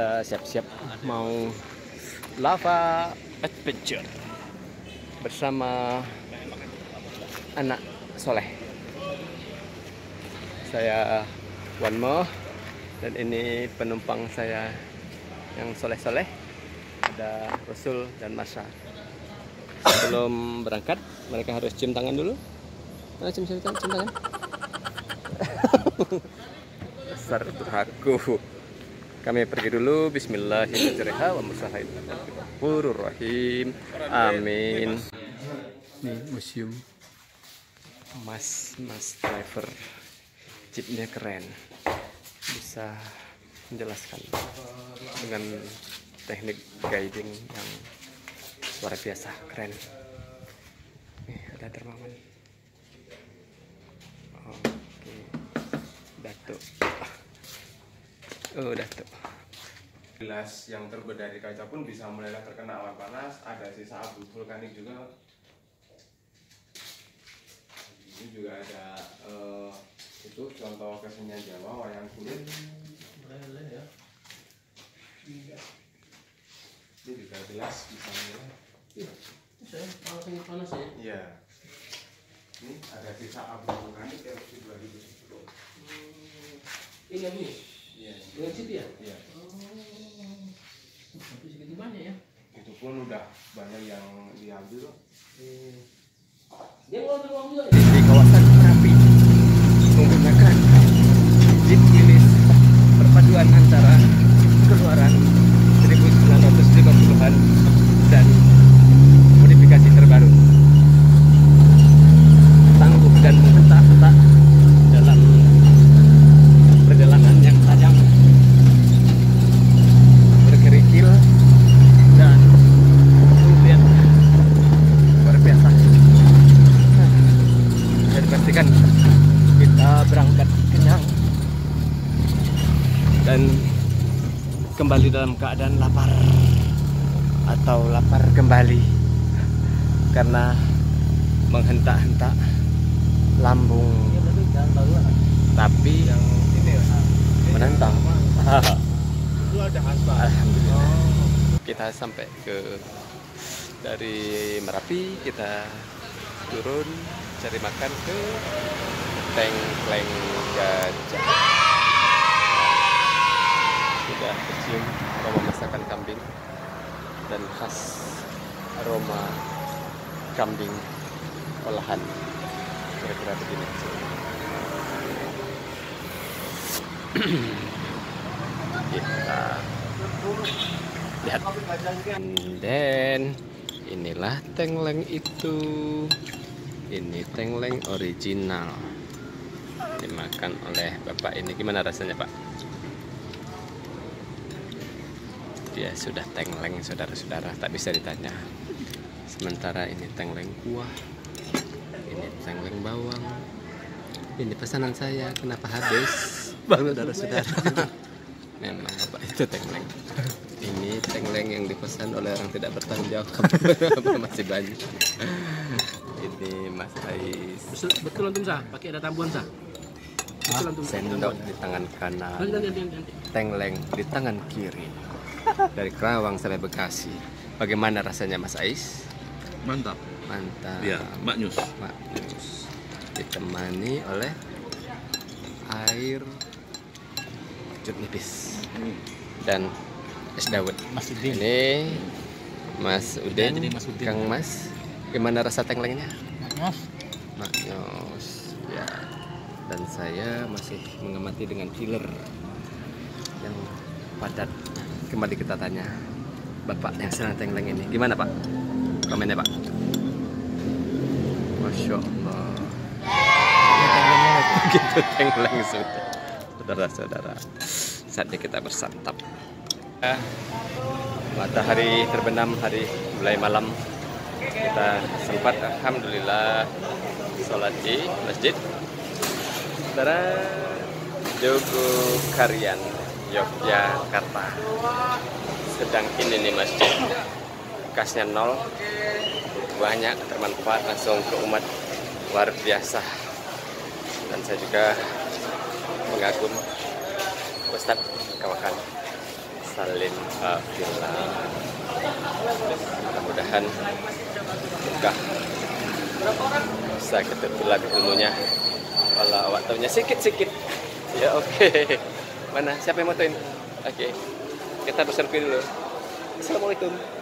kita siap-siap mau lava adventure bersama anak soleh. Saya Wanmo dan ini penumpang saya yang soleh-soleh ada Rasul dan Masya sebelum berangkat mereka harus cium tangan dulu. Mana cium, cium, cium tangan. Besar berhaku kami pergi dulu. Bismillahirrahmanirrahim. Amin. Nih museum Mas Mas driver. Jeepnya keren. Bisa menjelaskan Dengan teknik guiding yang luar biasa. Keren. Nih ada termawan Oke. Datuk Oh Datuk gelas yang terbuat dari kaca pun bisa mulai terkena awan panas ada sisa abu vulkanik juga. Ini juga ada eh, itu contoh kesenian Jawa wayang kulit. Ini juga gelas bisa mulai. Iya. Ini ada sisa abu vulkanik erupsi 2010 Ini yang ini, iya dengan chip ya? iya Oh, Tapi segitu banyak ya? itu pun udah banyak yang diambil Dia ngeluarin uang juga ya? di kawasan Merapi menggunakan jeep jenis perpaduan antara keluaran 1950-an dan modifikasi terbaru tangguh dan menghentak-hentak dalam perjalanan yang tajam berkerikil dan kemudian luar biasa bisa dipastikan kita berangkat kenyang dan kembali dalam keadaan lapar. Atau lapar kembali. Karena menghentak-hentak lambung. Tapi yang ini ya menantang itu ada aspal Alhamdulillah. Kita sampai ke dari Merapi kita turun cari makan ke Tengkleng Gajah kambing olahan. Kira-kira begini. Kita lihat. Dan inilah tengleng itu. Ini tengleng original. Dimakan oleh bapak ini. Gimana rasanya pak? Dia sudah tengleng saudara-saudara. Tak bisa ditanya sementara ini tengleng kuah ini tengleng bawang. Ini pesanan saya kenapa habis? Saudara-saudara. Memang bapak itu tengleng ini tengleng yang dipesan oleh orang tidak bertanggung jawab masih banyak. Ini Mas Ais. Betul, betul antum sah, pakai ada tambuhan sah. Betul antum. Sah. sendok di tangan kanan. Nanti nanti nanti. nanti. tengleng di tangan kiri. Dari Kerawang sampai Bekasi. Bagaimana rasanya Mas Ais Mantap. mantap Iya, maknyus. maknyus ditemani oleh air jeruk nipis dan es dawet Mas Udin. ini Mas Udin, jadi Mas Udin. Kang Mas gimana rasa tenglengnya Mas. maknyus ya dan saya masih mengamati dengan filler yang padat kembali kita tanya bapak yang senang tengleng ini gimana pak komennya pak. Masya allah gitu tengleng sudah saudara-saudara. Saatnya kita bersantap. Matahari terbenam hari mulai malam. Kita sempat alhamdulillah sholat di masjid. Saudara Jogo Karyan Yogyakarta. Sedang ini nih masjid kasnya nol. Banyak bermanfaat langsung ke umat. Luar biasa. Dan saya juga mengagum Ustadz Kawakan salin uh, villa mudah-mudahan buka bisa lagi dulunya kalau waktunya sikit-sikit. Ya oke. Mana? Siapa yang motoin? Oke. Kita berselfie dulu. Assalamualaikum